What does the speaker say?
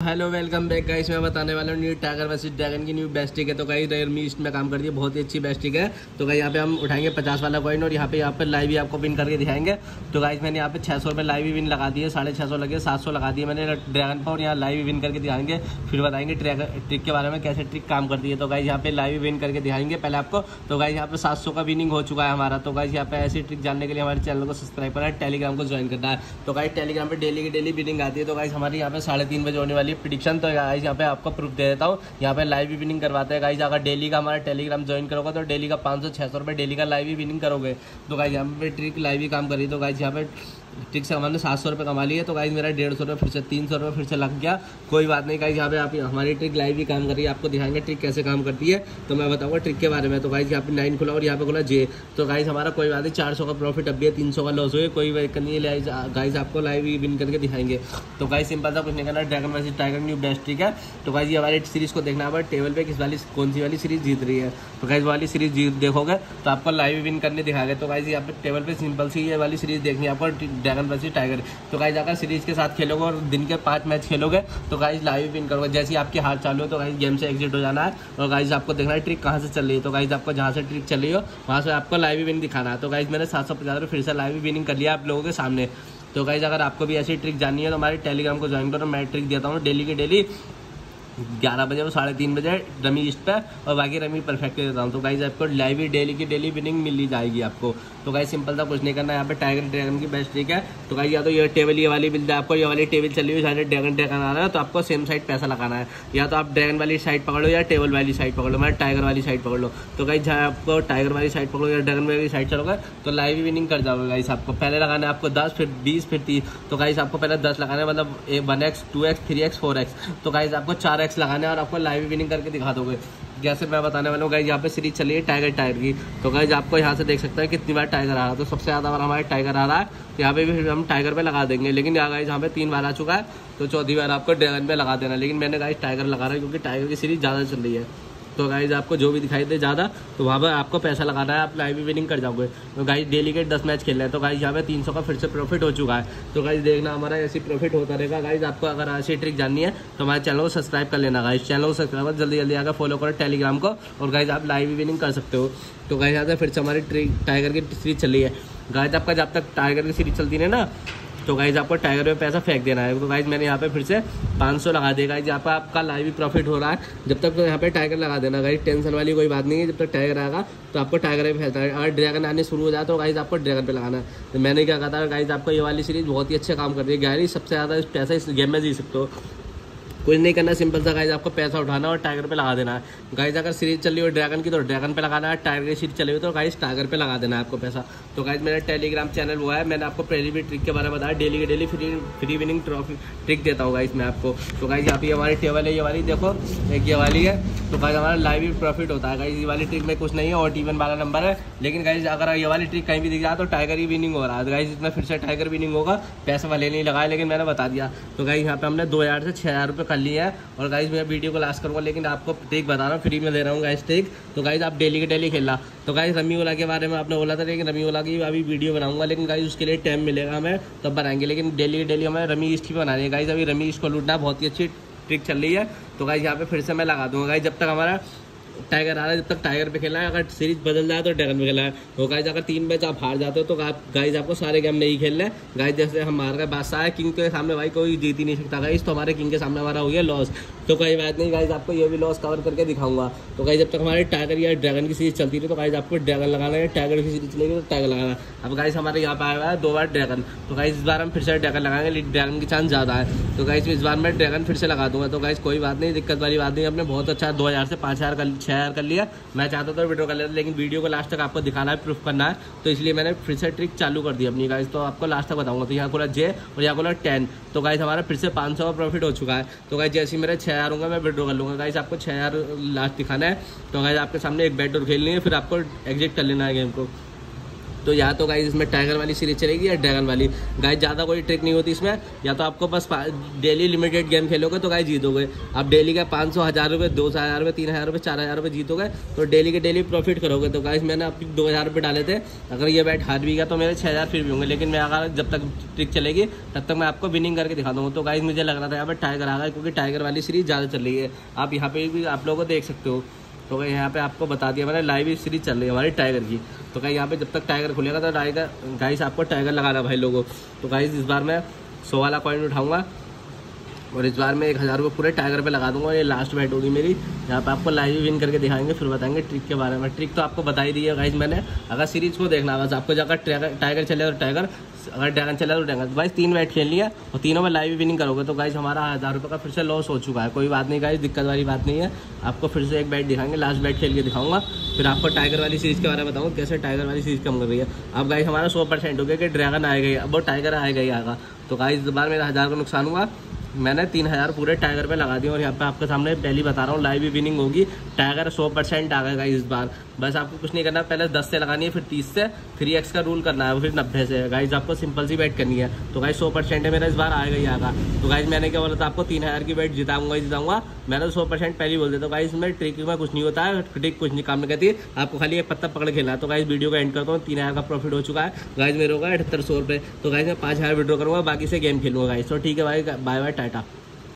Hello, welcome back guys. मैं बताने वाला हूँ, न्यू टाइगर वर्सेस ड्रैगन की न्यू बेस्टिक है। तो गाइस रेयरमी ईस्ट में काम करती है, बहुत ही अच्छी बेस्टिक है। तो गाइस, यहाँ पे हम उठाएँगे पचास वाला कॉइन और यहाँ पे यहाँ पे लाइव भी आपको विन करके दिखाएँगे। तो गाइस, मैंने यहाँ पे छः सौ लाइव भी विन लगा दिए, साढ़े छः सौ लगे, सात सौ लगा दिए मैंने। ड्रैगन पर और यहाँ लाइव विन करके दिखाएँगे। फिर बताएँगे ट्रिक के बारे में कैसे ट्रिक काम करती है। तो गाइज़ यहाँ पे लाइव विन करके दिखाएँगे पहले आपको। तो गाइस, यहाँ पे सात सौ का विनिंग हो चुका है हमारा। तो गाइस, यहाँ पे ऐसी ट्रिक जानने के लिए हमारे चैनल को सब्सक्राइब करना है टेलीग्राम को ज्वाइन करना है। तो गाइस टेलीग्राम पर डेली की डेली विनिंग आती है। तो गाइस, हमारे यहाँ पे साढ़े बजे होने वाली प्रिडिक्शन तो गाइज़ यहाँ पे आपको प्रूफ दे देता हूँ। यहाँ पे लाइव भी विनिंग करवाते हैं गाइज़ अगर डेली का हमारा टेलीग्राम ज्वाइन करोगे तो डेली का पाँच सौ छः सौ रुपये डेली का लाइव भी विनिंग करोगे। तो गाइज़ यहाँ पे ट्रिक लाइव ही काम करी तो गाइज़ यहाँ पे ठीक से हमने सात सौ रुपये कमा लिए तो गाइज़ मेरा डेढ़ सौ रुपये फिर से, तीन सौ रुपये फिर से लग गया। कोई बात नहीं गाइज़ यहाँ पे आप हमारी ट्रिक लाइव भी काम कर रही है, आपको दिखाएँगे ट्रिक कैसे काम करती है। तो मैं बताऊँगा ट्रिक के बारे में। तो गाइज़ यहाँ पे नाइन खुला और यहाँ पे खुला जे तो गाइज़ हमारा कोई बात नहीं, चार सौ का प्रॉफिट अब भी है, तीन सौ का लॉस हुए कोई नहीं है गाइज़ आपको लाइव ही विन करके दिखाएँगे। तो गाइज़ सिंपल था कुछ नहीं करना ड्रैगन वैसे टाइगर न्यू बेस्ट ठीक है? तो गाइज़ ये हमारी सीरीज़ को देखना है टेबल पर किस वाली, कौन सी वाली सीरीज़ जीत रही है। तो गाइज़ वाली सीरीज़ जीत देखोगे तो आपको लाइव विन करने दिखाएगा। तो गाइज़ यहाँ पे टेबल पर सिंपल सी ये वाली सीरीज़ देखनी है, आपको ड्रैगन वैसे टाइगर तो गाइज़ अगर सीरीज़ के साथ खेलोगे और दिन के पाँच मैच खेलोगे तो गाइज़ लाइव विन करोगे। जैसे ही आपकी हार चालू हो तो गाइज़ गेम से एग्जिट हो जाना है। और गाइज़ आपको देखना है ट्रिक कहाँ से चल रही है। तो गाइज़ आपको जहाँ से ट्रिक चल रही हो, वहाँ से आपको लाइव विन दिखाना है। तो गाइज़ मैंने सात सौ पचास फिर से लाइव विनिंग कर लिया आप लोगों के सामने। तो गाइज़ अगर आपको भी ऐसी ट्रिक जाननी है तो हमारे टेलीग्राम को ज्वाइन करो। मैं ट्रिक देता हूँ डेली की डेली ग्यारह बजे और साढ़े तीन बजे रमी इस पर और बाकी रमी परफेक्ट देता हूँ। तो गाइज़ आपको लाइव डेली की डेली विनिंग मिल जाएगी आपको। तो गाइज़ सिंपल था, कुछ नहीं करना। यहाँ पे टाइगर ड्रैगन की बेस्ट ट्रिक है। तो गाइज़ या तो ये टेबल ये वाली मिल जाए आपको, ये वाली टेबल चली हुई साइड ड्रैगन ड्रैगन आ रहा है तो आपको सेम साइड पैसा लगाना है। या तो आप ड्रैगन वाली साइड पकड़ो या टेबल वाली साइड पकड़ो मैं टाइगर वाली साइड पकड़ लो। तो गाइज़ जहाँ आपको टाइगर वाली साइड पकड़ो या ड्रैगन वाली साइड चलोगे तो लाइव विनिंग कर जाओगे गाइस आपको। पहले लगाना है आपको दस, फिर बीस, फिर तीस। तो गाइज़ आपको पहले दस लगाना है मतलब one X two X three X four X तो गाइज़ आपको चार एक्स लगाने और आपको लाइव विनिंग करके दिखा दोगे। जैसे मैं बताने वाला हूँ गाइज़ यहाँ पे सीरीज़ चली है टाइगर टाइगर की। तो गई आपको यहाँ से देख सकते हैं कितनी बार टाइगर आ रहा है। तो सबसे ज़्यादा बार हमारे टाइगर आ रहा है। तो यहाँ पे भी हम टाइगर पे लगा देंगे। लेकिन यहाँ गाइज़ यहाँ पे तीन बार आ चुका है। तो चौथी बार आपको ड्रैगन पे लगा देना। लेकिन मैंने गाइज़ टाइगर लगा रहा है क्योंकि टाइगर की सीरीज़ ज़्यादा चल रही है। तो गाइज़ आपको जो भी दिखाई दे ज़्यादा तो वहाँ पर आपको पैसा लगाना है, आप लाइव विनिंग कर जाओगे। तो गाइज़ डेली के दस मैच खेल रहे हैं तो गाइज़ यहाँ पे तीन सौ का फिर से प्रॉफिट हो चुका है। तो गाइज़ देखना हमारा ऐसी प्रॉफिट होता रहेगा। गाइज़ आपको अगर ऐसी ट्रिक जाननी है तो हमारे चैनल को सब्सक्राइब कर लेना गाइज़ चैनल को सब्सक्राइब जल्दी जल्दी आकर फॉलो करो टेलीग्राम को, और गाइज़ आप लाइव विनिंग कर सकते हो। तो गाइज़ यहाँ फिर से हमारी ट्रिक टाइगर की सीरीज़ चली है। गाइज़ आपका जब तक टाइगर की सीरीज़ चलती है ना तो गाइज़ आपको टाइगर में पैसा फेंक देना है। तो गाइज़ मैंने यहाँ पे फिर से 500 लगा दिया। गाइज़ यहाँ पर आपका लाइव भी प्रॉफिट हो रहा है। जब तक तो यहाँ पे टाइगर लगा देना। गाइज़ टेंशन वाली कोई बात नहीं है। जब तक टाइगर आएगा तो आपको टाइगर में फैलता है अगर ड्रैगन आने शुरू हो जाए तो गाइज़ आपको ड्रैगन पर लगाना है। तो मैंने क्या कहा था गाइज़ आपको ये वाली सीरीज़ बहुत ही अच्छा काम कर रही है। गहरी सबसे ज़्यादा पैसा इस गेम में जी सकते हो। कुछ नहीं करना सिंपल सा गाइज़ आपको पैसा उठाना और टाइगर पे लगा देना। है गाइज़ अगर सीरीज़ चली हुई ड्रैगन की तो ड्रैगन पे लगाना। है टाइगर की सीरीज़ चली हुई तो गाइज़ टाइगर पे लगा देना है आपको पैसा। तो गाइज़ मेरा टेलीग्राम चैनल हुआ है, मैंने आपको पहली भी ट्रिक के बारे में बताया। डेली की daily free free winning trophy trick देता हूँ गाइज़ मैं आपको। तो गाइज़ यहाँ पे हमारी टेबल है, ये वाली देखो, एक ये वाली है। तो गाइज़ हमारा लाइव भी प्रॉफिट होता है गाइज़ ये वाली ट्रिक में कुछ नहीं है और टी वाला नंबर है। लेकिन गाइज़ अगर ये वाली ट्रिक कहीं भी दिख जाए तो टाइगर ही विनिंग हो रहा है। गाइज़ इसमें फिर से टाइगर विनिंग होगा। पैसा वाले नहीं लगाया, लेकिन मैंने बता दिया। तो गाइज़ यहाँ पे हमने दो हज़ार से छः हज़ार रुपये कर है। और गाइज़ मैं वीडियो को लास्ट करूँगा, लेकिन आपको टेक बता रहा हूँ फ्री में दे रहा हूँ गाइज़ टेक तो गाइज़ आप डेली के डेली खेलना। तो गाइज़ रमी ओला के बारे में आपने बोला था, लेकिन रमी ओला की अभी वीडियो बनाऊँगा, लेकिन गाइज़ उसके लिए टाइम मिलेगा हमें, तब बनाएँगे। लेकिन डेली के डेली हमें रमी इसकी बना बनानी है। गाइज़ अभी रमी इसको लूटना बहुत ही अच्छी ट्रिक चल रही है। तो गाइज़ यहाँ पे फिर से मैं लगा दूँगा। गाइज़ जब तक हमारा टाइगर आ रहा है, जब तक टाइगर पे खेलना है, अगर सीरीज़ बदल जाए तो ड्रैगन पे खेलना है। तो गाइज़ अगर तीन मैच आप हार जाते हो तो गाइज़ आपको सारे गेम नहीं खेलने गाइज़ जैसे हम हार गए, बादशाह है किंग के सामने भाई कोई जीत ही नहीं सकता। गाइज़ तो हमारे किंग के सामने हमारा हो गया लॉस तो कोई बात नहीं गाइज़ आपको ये भी लॉस कवर करके दिखाऊँगा। तो गाइज़ जब तक हमारे टाइगर या ड्रैगन की सीरीज़ चलती रही तो गाइज़ आपको ड्रैगन लगाना है टाइगर की सीरीज़ चलेगी तो टाइगर लगाना अब गाइज़ हमारे यहाँ पे आया हुआ है दो बार ड्रैगन तो गाइज़ इस बार हम फिर से ड्रैगन लगाएँगे, लेकिन ड्रैगन की चांस ज़्यादा है। तो गाइज़ इस बार मैं ड्रैगन फिर से लगा दूँगा। तो गाइज़ कोई बात नहीं, दिक्कत वाली बात नहीं, हमने बहुत अच्छा दो हज़ार से पाँच हज़ार हज़ार कर लिया। मैं चाहता था वीडियो कर लेता, लेकिन वीडियो को लास्ट तक आपको दिखाना है प्रूफ करना है। तो इसलिए मैंने फिर से ट्रिक चालू कर दी अपनी गाइज़ तो आपको लास्ट तक बताऊँगा। तो यहाँ खोला जे और यहाँ खोला टेन तो गाइज़ हमारा फिर से पाँच सौ का प्रॉफिट हो चुका है। तो गाइज़ जैसे ही मेरे छः हज़ार होंगे, मैं विड्रो कर लूँगा। गाइज़ आपको छः हज़ार लास्ट दिखाना है। तो गाइज़ आपके सामने एक बैट और खेलनी है, फिर आपको एग्जिट कर लेना है गेम को। तो या तो गाइज़ इसमें टाइगर वाली सीरीज़ चलेगी या ड्रैगन वाली। गाइज़ ज़्यादा कोई ट्रिक नहीं होती इसमें। या तो आपको बस डेली लिमिटेड गेम खेलोगे तो गाइज़ जीतोगे। आप डेली का पाँच सौ, हज़ार रुपये, दो हज़ार रुपये, तीन हज़ार रुपये, चार हज़ार रुपये जीतोगे तो डेली के डेली प्रॉफिट करोगे। तो गाइज़ मैंने अपनी दो हज़ार रुपये डाले थे। अगर ये बैट हार भी गया तो मेरे छः हज़ार फिर भी होंगे। लेकिन मैं अगर जब तक ट्रिक चलेगी, तब तक मैं आपको विनिंग करके दिखा दूँगा। तो गाइज़ मुझे लग रहा था यहाँ पर टाइगर आ गया, क्योंकि टाइगर वाली सीरीज़ ज़्यादा चल रही है। आप यहाँ पर भी आप लोगों को देख सकते हो। तो कहीं यहाँ पे आपको बता दिया मैंने लाइव सीरीज़ चल रही है हमारी टाइगर की। तो कहीं यहाँ पे जब तक टाइगर खुलेगा तो टाइगर गाइस आपको टाइगर लगाना भाई लोगों। तो गाइस इस बार मैं सौ वाला कॉइन उठाऊँगा। और इस बार मैं एक हज़ार रुपये पूरे टाइगर पे लगा दूँगा, ये लास्ट बैट होगी मेरी। यहाँ पे आपको लाइव विन करके दिखाएँगे, फिर बताएँगे ट्रिक के बारे में। ट्रिक तो आपको बता ही दी है गाइज़ मैंने। अगर सीरीज़ को देखना बस आपको जाकर टाइगर चले तो टाइगर अगर ड्रैगन चला तो ड्रैगन भाई, तीन बैट खेल लिया और तीनों में लाइव विनिंग करोगे तो गाइज़ हमारा हज़ार रुपये का फिर से लॉस हो चुका है। कोई बात नहीं गाइज़ दिक्कत वाली बात नहीं है। आपको फिर से एक बैट दिखाएँगे लास्ट बैट खेल के दिखाऊँगा। फिर आपको टाइगर वाली सीरीज़ के बारे में बताऊँगा, कैसे टाइगर वाली सीरीज़ कम कर रही है। अब गाइज़ हमारा सौ परसेंट हो गया कि ड्रैगन आएगा अब वो टाइगर आएगा ही आएगा। तो गाइज़ इस बार मेरा हज़ार का नुकसान हुआ। मैंने तीन हज़ार पूरे टाइगर पे लगा दिए और यहाँ पे आपके सामने पहली बता रहा हूँ लाइव भी विनिंग होगी। टाइगर सौ परसेंट आ गएगा इस बार। बस आपको कुछ नहीं करना, पहले दस से लगानी है, फिर तीस से थ्री एक्स का रूल करना है, फिर नब्बे से। गाइज़ आपको सिंपल सी बैट करनी है। तो गाइज़ सौ परसेंट है मेरा, इस बार आएगा ही आएगा। तो गाइज़ मैंने क्या बोला था, आपको तीन हज़ार की बैट जिताऊँगा, ही जिताऊँगा। मैंने तो सौ परसेंट पहले बोल दिया तो गाइज़ में ट्रिक में कुछ नहीं होता है ट्रिक कुछ नहीं, काम नहीं कहती आपको खाली एक पत्ता पकड़ खेलना है। तो गाइज़ वीडियो का एंड करता हूँ, तीन हज़ार का प्रॉफिट हो चुका है। गाइज़ मेरे होगा अठहत्तर सौ रुपये तो गाइज़ मैं पाँच हज़ार विड्रॉ करूँगा, बाकी से गेम खेलूँगा गाइज़ तो ठीक है भाई बाय बाय टाटा